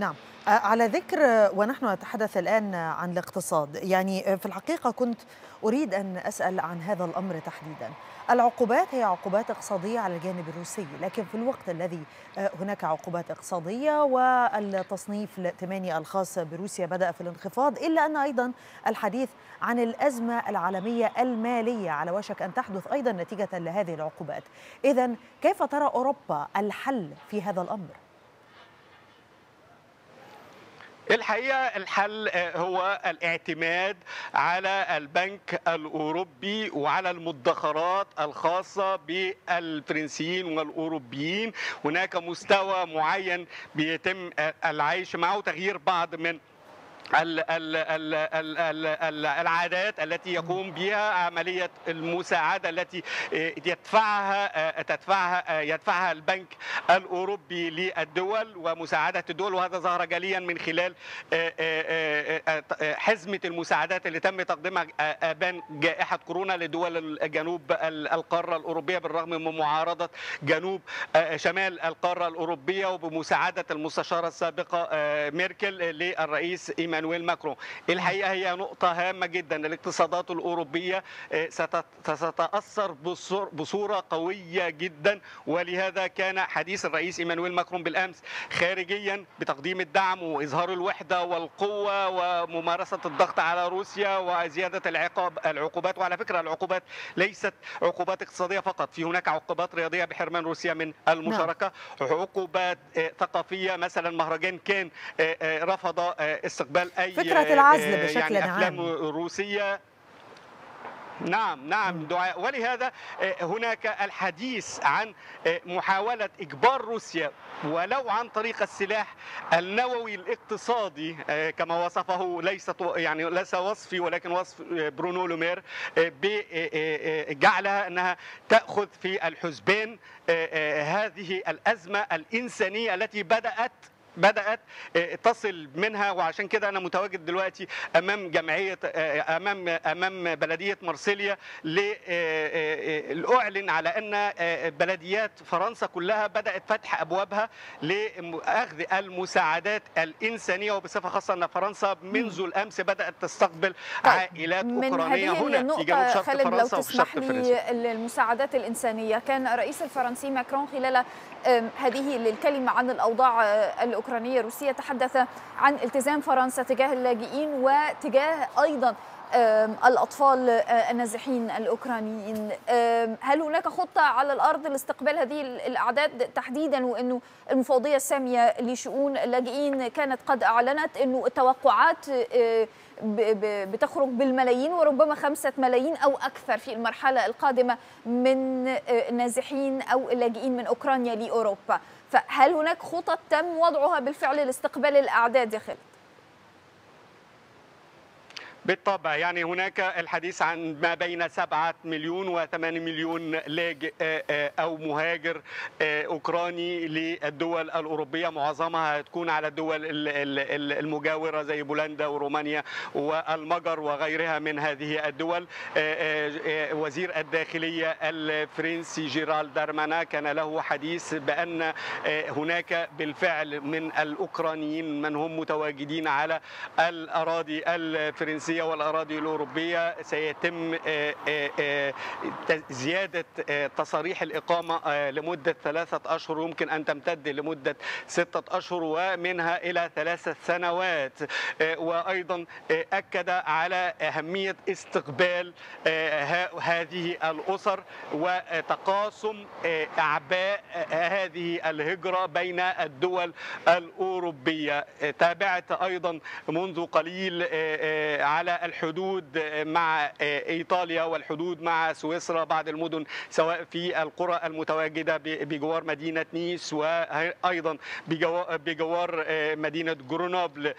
نعم. على ذكر ونحن نتحدث الآن عن الاقتصاد يعني في الحقيقة كنت أريد أن أسأل عن هذا الأمر تحديدا. العقوبات هي عقوبات اقتصادية على الجانب الروسي لكن في الوقت الذي هناك عقوبات اقتصادية والتصنيف الائتماني الخاص بروسيا بدأ في الانخفاض إلا أن أيضا الحديث عن الأزمة العالمية المالية على وشك أن تحدث أيضا نتيجة لهذه العقوبات. إذا كيف ترى أوروبا الحل في هذا الأمر؟ الحقيقة الحل هو الاعتماد على البنك الأوروبي وعلى المدخرات الخاصة بالفرنسيين والأوروبيين. هناك مستوى معين بيتم العيش معه تغيير بعض من العادات التي يقوم بها عملية المساعدة التي يدفعها تدفعها يدفعها البنك الأوروبي للدول ومساعدة الدول. وهذا ظهر جليا من خلال حزمة المساعدات اللي تم تقديمها أبان جائحة كورونا لدول جنوب القارة الأوروبية بالرغم من معارضة جنوب شمال القارة الأوروبية وبمساعدة المستشارة السابقة ميركل للرئيس إيمان إيمانويل ماكرون. الحقيقة هي نقطة هامة جدا. الاقتصادات الأوروبية ستتأثر بصورة قوية جدا. ولهذا كان حديث الرئيس إيمانويل ماكرون بالأمس خارجيا بتقديم الدعم وإظهار الوحدة والقوة وممارسة الضغط على روسيا وزيادة العقاب العقوبات. وعلى فكرة العقوبات ليست عقوبات اقتصادية فقط. في هناك عقوبات رياضية بحرمان روسيا من المشاركة. عقوبات ثقافية. مثلا مهرجان كان رفض استقبال اي فكرة العزل بشكل يعني أفلام عام. روسية. نعم نعم دعاء. ولهذا هناك الحديث عن محاولة إجبار روسيا ولو عن طريق السلاح النووي الاقتصادي كما وصفه ليست يعني ليس وصفي ولكن وصف برونو لومير بجعلها أنها تأخذ في الحسبان هذه الأزمة الإنسانية التي بدأت بدأت تصل منها وعشان كده أنا متواجد دلوقتي أمام جمعية أمام أمام بلدية مرسيليا لأعلن على أن بلديات فرنسا كلها بدأت فتح أبوابها لاخذ المساعدات الإنسانية. وبصفة خاصة أن فرنسا منذ الأمس بدأت تستقبل عائلات أوكرانية هنا في جنوب شرق خالد فرنسا لو تسمح لي المساعدات الإنسانية كان الرئيس الفرنسي ماكرون خلال هذه الكلمة عن الأوضاع الأوكرانية الروسيه تحدث عن التزام فرنسا تجاه اللاجئين وتجاه أيضا الأطفال النازحين الأوكرانيين هل هناك خطة على الأرض لاستقبال هذه الأعداد تحديدا وإنه المفوضية السامية لشؤون اللاجئين كانت قد أعلنت إنه التوقعات بتخرج بالملايين وربما خمسة ملايين أو أكثر في المرحلة القادمة من النازحين أو اللاجئين من أوكرانيا لأوروبا فهل هناك خطط تم وضعها بالفعل لاستقبال الأعداد يا خالد؟ بالطبع يعني هناك الحديث عن ما بين سبعة مليون وثمانية مليون لاجئ أو مهاجر أوكراني للدول الأوروبية. معظمها هتكون على الدول المجاورة زي بولندا ورومانيا والمجر وغيرها من هذه الدول. وزير الداخلية الفرنسي جيرال دارمانا كان له حديث بأن هناك بالفعل من الأوكرانيين من هم متواجدين على الأراضي الفرنسية. الفرنسية والأراضي الأوروبية سيتم زيادة تصاريح الإقامة لمدة ثلاثة أشهر يمكن أن تمتد لمدة ستة أشهر ومنها إلى ثلاثة سنوات. وأيضا أكد على أهمية استقبال هذه الأسر وتقاسم أعباء هذه الهجرة بين الدول الأوروبية. تابعت أيضا منذ قليل الحدود مع إيطاليا والحدود مع سويسرا بعض المدن سواء في القرى المتواجدة بجوار مدينة نيس وأيضا بجوار مدينة جرونوبل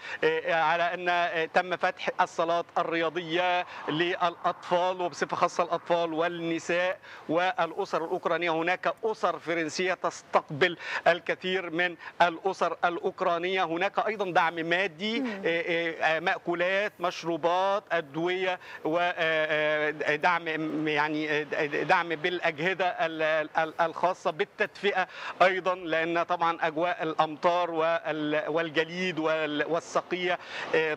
على أن تم فتح الصالات الرياضية للأطفال وبصفة خاصة الأطفال والنساء والأسر الأوكرانية. هناك أسر فرنسية تستقبل الكثير من الأسر الأوكرانية. هناك أيضا دعم مادي مأكولات مشروبات مضادات ادويه ودعم يعني دعم بالأجهزة الخاصة بالتدفئة أيضا لأن طبعا أجواء الأمطار والجليد والسقيه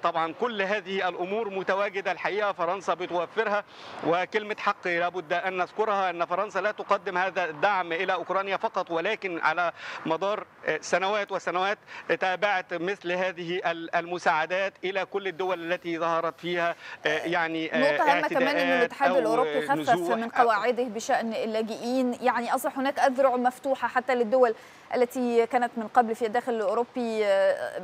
طبعا كل هذه الأمور متواجدة الحقيقة فرنسا بتوفرها وكلمة حق لابد أن نذكرها أن فرنسا لا تقدم هذا الدعم إلى أوكرانيا فقط ولكن على مدار سنوات وسنوات تابعت مثل هذه المساعدات إلى كل الدول التي ظهرت فيها يعني نقطة هامة كمان أن الاتحاد الأوروبي خفف من قواعده بشأن اللاجئين. يعني أصبح هناك أذرع مفتوحة حتى للدول التي كانت من قبل في الداخل الأوروبي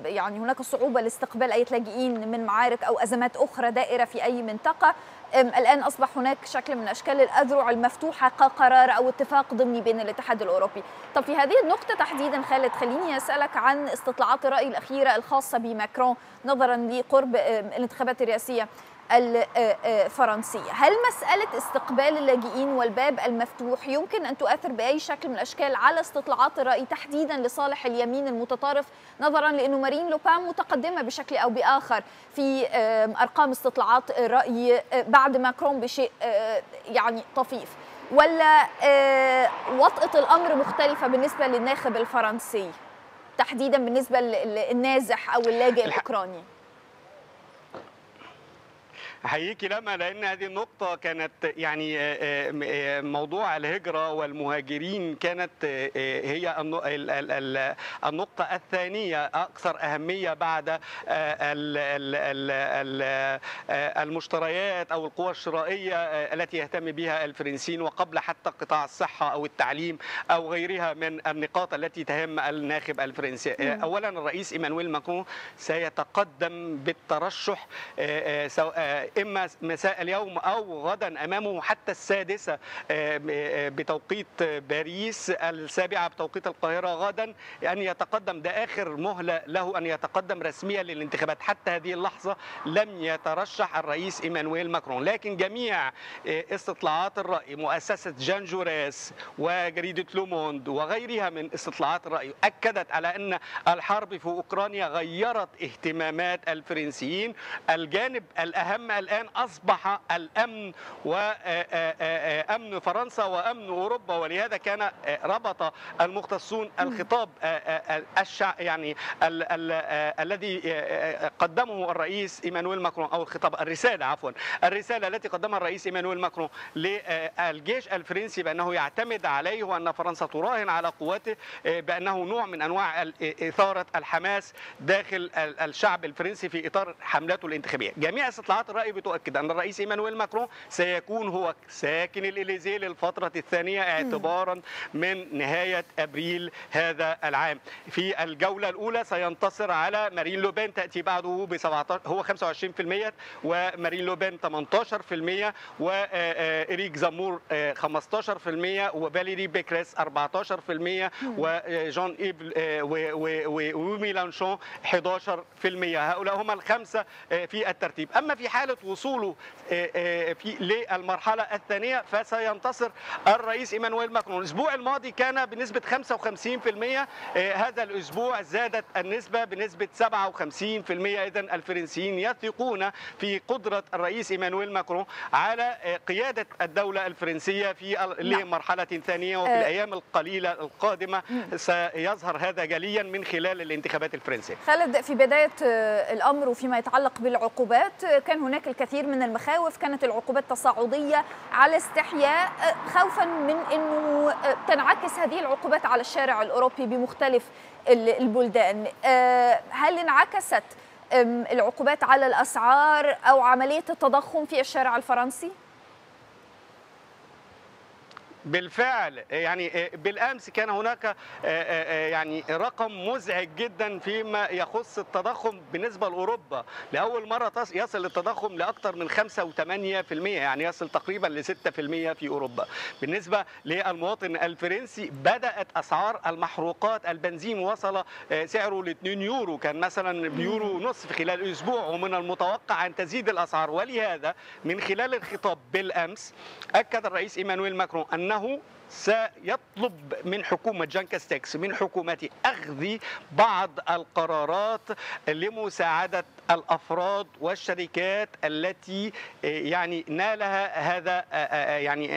يعني هناك صعوبة لاستقبال أي لاجئين من معارك أو أزمات أخرى دائرة في أي منطقة. الآن أصبح هناك شكل من أشكال الأذرع المفتوحة كقرار أو اتفاق ضمني بين الاتحاد الأوروبي. طب في هذه النقطة تحديدا خالد خليني أسألك عن استطلاعات الرأي الأخيرة الخاصة بماكرون نظرا لقرب الانتخابات الرئاسية. الفرنسية. هل مسألة استقبال اللاجئين والباب المفتوح يمكن أن تؤثر بأي شكل من الأشكال على استطلاعات الرأي تحديدا لصالح اليمين المتطرف؟ نظرا لأنه مارين لوبان متقدمة بشكل أو بآخر في أرقام استطلاعات الرأي بعد ماكرون بشيء يعني طفيف. ولا وطأة الأمر مختلفة بالنسبة للناخب الفرنسي تحديدا بالنسبة للنازح أو اللاجئ الأوكراني؟ احييكي لما لأن هذه النقطة كانت يعني موضوع الهجرة والمهاجرين كانت هي النقطة الثانية أكثر أهمية بعد المشتريات أو القوى الشرائية التي يهتم بها الفرنسيين وقبل حتى قطاع الصحة أو التعليم أو غيرها من النقاط التي تهم الناخب الفرنسي. اولا الرئيس إيمانويل ماكرون سيتقدم بالترشح إما مساء اليوم أو غدا أمامه حتى السادسة بتوقيت باريس السابعة بتوقيت القاهرة غدا أن يتقدم ده آخر مهلة له أن يتقدم رسميا للانتخابات. حتى هذه اللحظة لم يترشح الرئيس إيمانويل ماكرون. لكن جميع استطلاعات الرأي مؤسسة جان جوراس وجريدة لوموند وغيرها من استطلاعات الرأي أكدت على أن الحرب في أوكرانيا غيرت اهتمامات الفرنسيين. الجانب الأهم الآن أصبح الأمن وامن فرنسا وأمن أوروبا ولهذا كان ربط المختصون الخطاب يعني ال ال الذي قدمه الرئيس إيمانويل ماكرون أو الخطاب الرسالة عفوا الرسالة التي قدمها الرئيس إيمانويل ماكرون للجيش الفرنسي بأنه يعتمد عليه وأن فرنسا تراهن على قوته بأنه نوع من أنواع إثارة الحماس داخل الشعب الفرنسي في إطار حملته الانتخابية. جميع استطلاعات الرأي بتؤكد أن الرئيس إيمانويل ماكرون سيكون هو ساكن الإليزيه للفترة الثانية اعتبارا من نهاية أبريل هذا العام. في الجولة الأولى سينتصر على مارين لوبين تأتي بعده ب 17 هو 25% ومارين لوبين 18% وإريك زامور 15% وفاليري بيكريس 14% وجون إيب وميلانشون 11% هؤلاء هم الخمسة في الترتيب. أما في حالة وصوله في للمرحلة الثانية فسينتصر الرئيس إيمانويل ماكرون. الأسبوع الماضي كان بنسبة 55% هذا الأسبوع زادت النسبة بنسبة 57% اذا الفرنسيين يثقون في قدرة الرئيس إيمانويل ماكرون على قيادة الدولة الفرنسية في لمرحلة ثانية وفي الأيام القليلة القادمة سيظهر هذا جليا من خلال الانتخابات الفرنسية. خالد في بداية الأمر وفيما يتعلق بالعقوبات كان هناك الكثير من المخاوف كانت العقوبات تصاعديه على استحياء خوفا من إنه تنعكس هذه العقوبات على الشارع الأوروبي بمختلف البلدان. هل انعكست العقوبات على الأسعار أو عملية التضخم في الشارع الفرنسي؟ بالفعل. يعني بالأمس كان هناك يعني رقم مزعج جدا فيما يخص التضخم بالنسبة لأوروبا. لأول مرة يصل التضخم لأكثر من 5 و8% يعني يصل تقريبا ل 6% في أوروبا. بالنسبة للمواطن الفرنسي بدأت أسعار المحروقات البنزين وصل سعره ل 2 يورو كان مثلا بيورو نصف خلال أسبوع ومن المتوقع أن تزيد الأسعار. ولهذا من خلال الخطاب بالأمس أكد الرئيس إيمانويل ماكرون أن أنه سيطلب من حكومة جان كاستكس من حكومته أخذ بعض القرارات لمساعدة الأفراد والشركات التي يعني نالها هذا يعني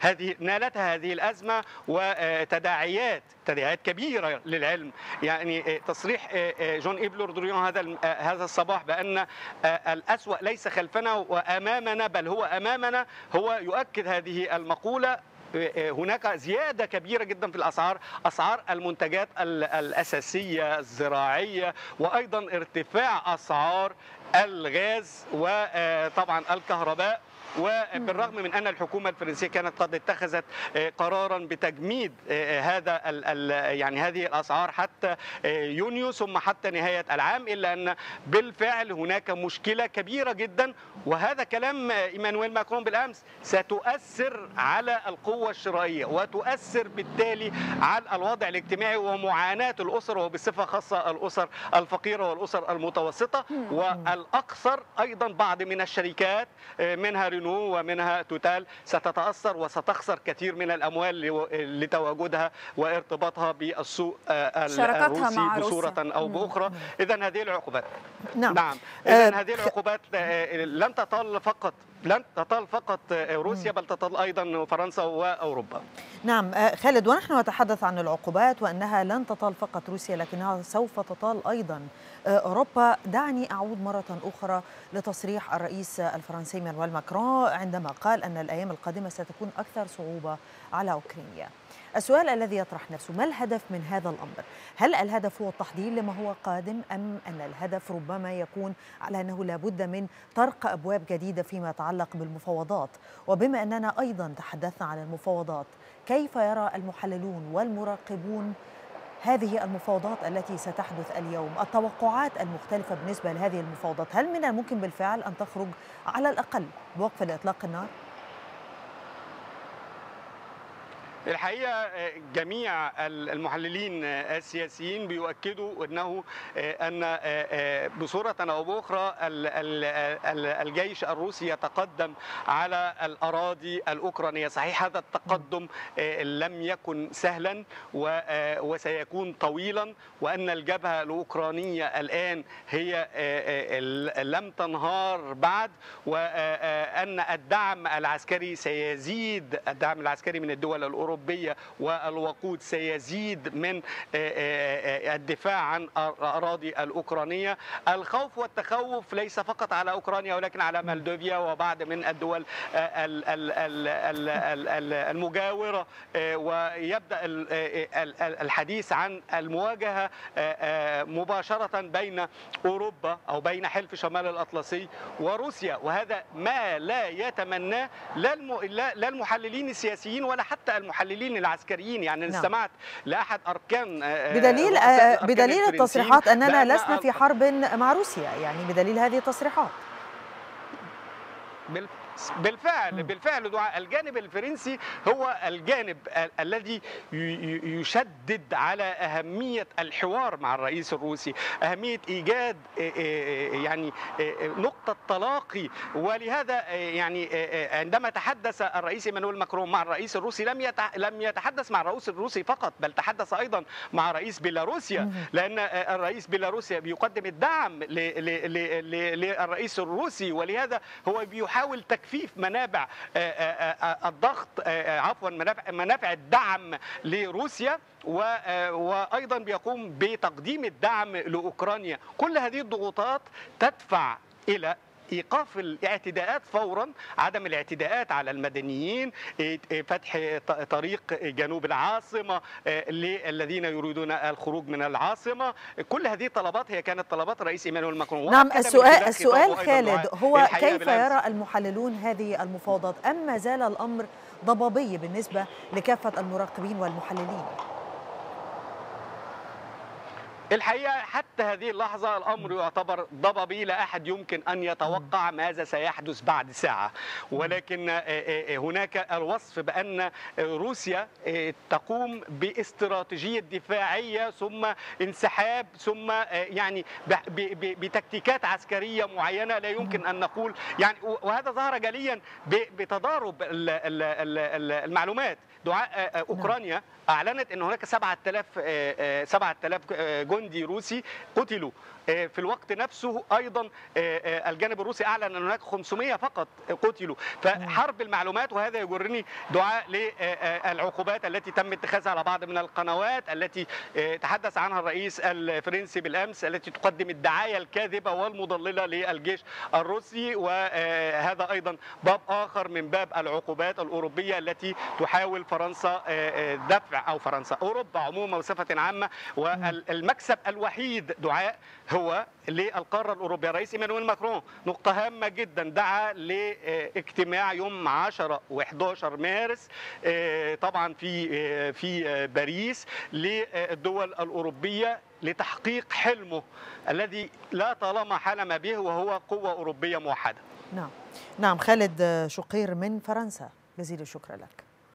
هذه نالتها هذه الأزمة وتداعيات تداعيات كبيرة للعلم. يعني تصريح جون إيف لودريان هذا هذا الصباح بأن الأسوأ ليس خلفنا وأمامنا بل هو أمامنا هو يؤكد هذه المقولة. هناك زيادة كبيرة جدا في الأسعار أسعار المنتجات الأساسية الزراعية وأيضا ارتفاع أسعار الغاز وطبعا الكهرباء. وبالرغم من أن الحكومة الفرنسية كانت قد اتخذت قرارا بتجميد هذا يعني هذه الأسعار حتى يونيو ثم حتى نهاية العام إلا أن بالفعل هناك مشكلة كبيرة جدا. وهذا كلام إيمانويل ماكرون بالأمس ستؤثر على القوة الشرائية وتؤثر بالتالي على الوضع الاجتماعي ومعاناة الأسر وبصفة خاصة الأسر الفقيرة والأسر المتوسطة. والأكثر أيضا بعض من الشركات منها رينو ومنها توتال ستتأثر وستخسر كثير من الأموال لتواجدها وارتباطها بالسوق الروسي بصورة أو بأخرى. اذا هذه العقوبات. نعم, نعم. اذا هذه العقوبات لن تطال فقط لن تطال فقط روسيا بل تطال أيضا فرنسا وأوروبا. نعم خالد ونحن نتحدث عن العقوبات وأنها لن تطال فقط روسيا لكنها سوف تطال أيضا أوروبا، دعني أعود مرة أخرى لتصريح الرئيس الفرنسي مانويل ماكرون عندما قال أن الأيام القادمة ستكون أكثر صعوبة على أوكرانيا. السؤال الذي يطرح نفسه ما الهدف من هذا الأمر؟ هل الهدف هو التحضير لما هو قادم أم أن الهدف ربما يكون على أنه لابد من طرق أبواب جديدة فيما يتعلق بالمفاوضات؟ وبما أننا أيضا تحدثنا عن المفاوضات، كيف يرى المحللون والمراقبون هذه المفاوضات التي ستحدث اليوم التوقعات المختلفة بالنسبة لهذه المفاوضات هل من الممكن بالفعل أن تخرج على الأقل بوقف الإطلاق النار؟ الحقيقة جميع المحللين السياسيين بيؤكدوا إنه أن بصورة أو بأخرى الجيش الروسي يتقدم على الأراضي الأوكرانية، صحيح هذا التقدم لم يكن سهلا وسيكون طويلا وأن الجبهة الأوكرانية الآن هي لم تنهار بعد وان الدعم العسكري سيزيد. الدعم العسكري من الدول الأوروبية الأوروبية والوقود سيزيد من الدفاع عن الأراضي الأوكرانية. الخوف والتخوف ليس فقط على أوكرانيا ولكن على مالدوفيا وبعض من الدول المجاورة ويبدأ الحديث عن المواجهة مباشرة بين أوروبا أو بين حلف شمال الأطلسي وروسيا. وهذا ما لا يتمناه لا المحللين السياسيين ولا حتى المحللين العسكريين يعني نعم. استمعت لأحد أركان بدليل أركان بدليل التصريحات أننا لسنا في حرب مع روسيا يعني بدليل هذه التصريحات بالفعل بالفعل دعاء. الجانب الفرنسي هو الجانب الذي يشدد على أهمية الحوار مع الرئيس الروسي أهمية إيجاد يعني نقطة تلاقي. ولهذا يعني عندما تحدث الرئيس إيمانويل ماكرون مع الرئيس الروسي لم لم يتحدث مع الرئيس الروسي فقط بل تحدث أيضا مع رئيس بيلاروسيا. لأن الرئيس بيلاروسيا بيقدم الدعم للرئيس الروسي. ولهذا هو بيحاول تكفير تخفيف منابع الضغط عفوا منافع الدعم لروسيا وأيضا بيقوم بتقديم الدعم لأوكرانيا. كل هذه الضغوطات تدفع إلى إيقاف الاعتداءات فورا عدم الاعتداءات على المدنيين فتح طريق جنوب العاصمة للذين يريدون الخروج من العاصمة. كل هذه الطلبات هي كانت طلبات الرئيس إيمانويل ماكرون. نعم السؤال السؤال خالد هو كيف يرى المحللون هذه المفاوضات؟ أم ما زال الأمر ضبابي بالنسبة لكافة المراقبين والمحللين؟ الحقيقة حتى هذه اللحظة الأمر يعتبر ضبابي لا أحد يمكن أن يتوقع ماذا سيحدث بعد ساعة. ولكن هناك الوصف بأن روسيا تقوم باستراتيجية دفاعية ثم انسحاب ثم يعني بتكتيكات عسكرية معينة لا يمكن أن نقول. يعني وهذا ظهر جليا بتضارب المعلومات. دعاء أوكرانيا أعلنت إن هناك 7000 7000 جندي روسي قتلوا. في الوقت نفسه أيضا الجانب الروسي أعلن أن هناك 500 فقط قتلوا. فحرب المعلومات وهذا يجرني دعاء للعقوبات التي تم اتخاذها على بعض من القنوات التي تحدث عنها الرئيس الفرنسي بالأمس التي تقدم الدعاية الكاذبة والمضللة للجيش الروسي. وهذا أيضا باب آخر من باب العقوبات الأوروبية التي تحاول فرنسا دفع أو فرنسا أوروبا عموما بصفة عامة والمكسب الوحيد دعاء هو للقارة الأوروبية الرئيس إيمانويل ماكرون. نقطة هامة جدا دعا لاجتماع يوم 10 و11 مارس طبعا في في باريس للدول الأوروبية لتحقيق حلمه الذي لا طالما حلم به وهو قوة أوروبية موحدة. نعم. نعم خالد شقير من فرنسا جزيل الشكر لك.